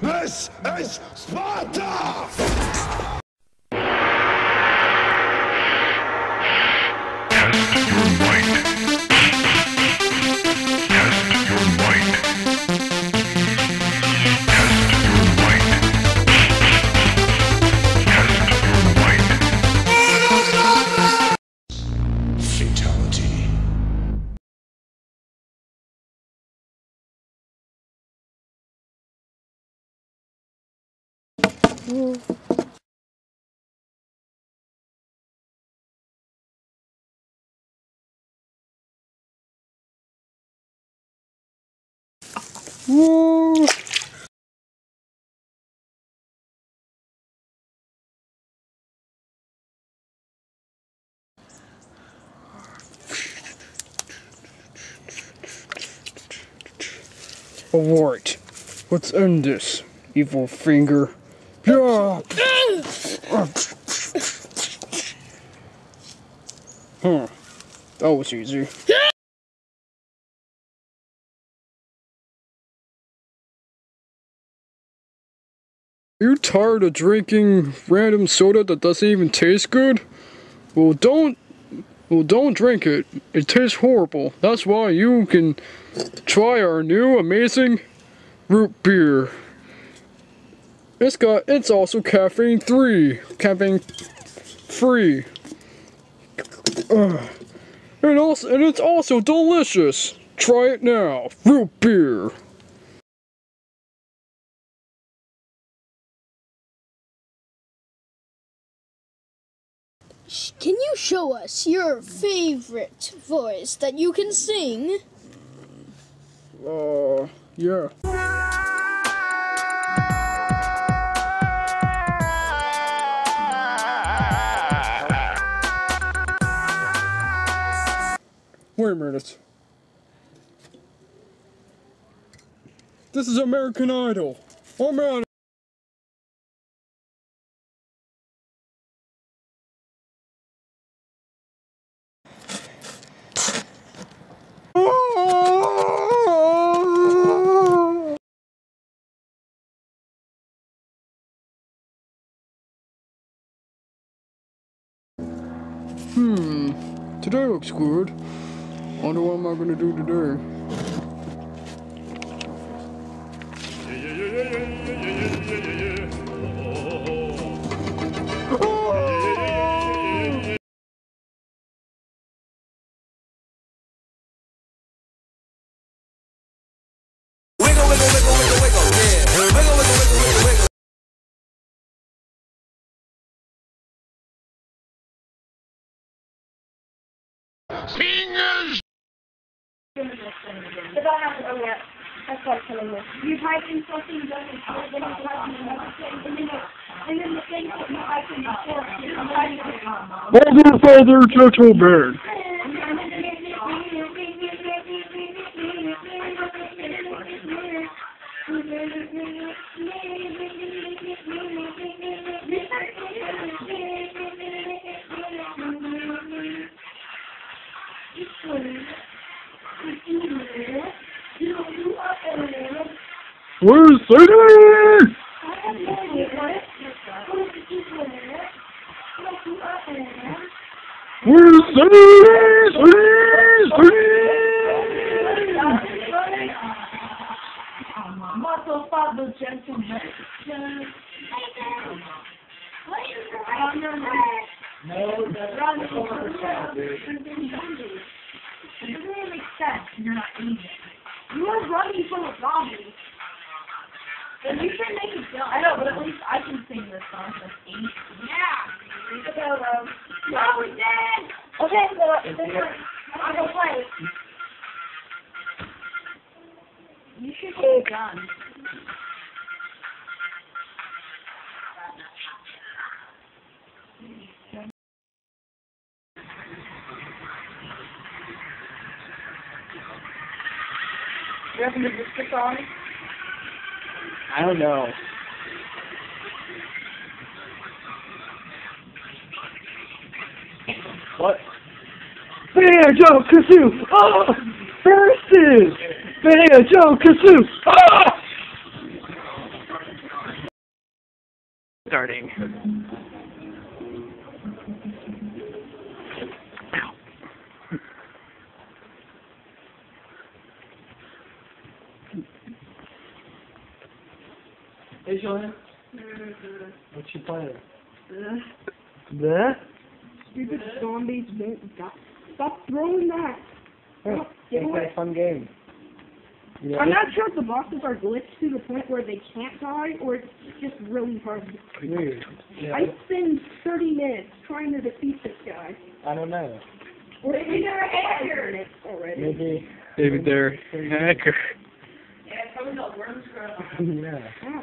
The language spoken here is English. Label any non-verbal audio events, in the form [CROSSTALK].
This is Sparta! Alright, let's end this, evil finger. Yeah! huh, that was easy. You tired of drinking random soda that doesn't even taste good? Well, don't. Well, don't drink it. It tastes horrible. That's why you can try our new amazing root beer. It's got. It's also caffeine three. Caffeine free. Ugh. And also, and it's also delicious. Try it now. Root beer. Can you show us your favorite voice that you can sing? Uh, yeah. Wait a minute. This is American Idol. Oh man. Hmm, today looks good. Wonder what am I gonna do today? Oh, Done yet, that's what I'm telling you. You type in something, then you type in something, and then and then the thing that you type in before, you type in Father, father, gentle man. Where's Sadie? Where's Sadie? Sadie? Sadie? Gentleman. No, that's not sense. You're not. You are running from a zombie. Then you should make it jump. I know, but at least I can sing this song. That's eight. Yeah. Okay, um, no, we did. Okay, so this is I'm gonna play. You should get it done. You having the biscuits on? I don't know. What? Banjo-Kazooie! Oh! Versus! Banjo-Kazooie! Oh! Starting. Hey, Julian. What you playing? The? Stupid zombies don't die. Stop throwing that. Get it's away. a fun game. You know, I'm not sure if the bosses are glitched to the point where they can't die or it's just really hard. weird. Yeah, I spend 30 minutes trying to defeat this guy. I don't know. Maybe they're a hacker. already. Maybe. Maybe they're hacker. yeah. [LAUGHS] Ah.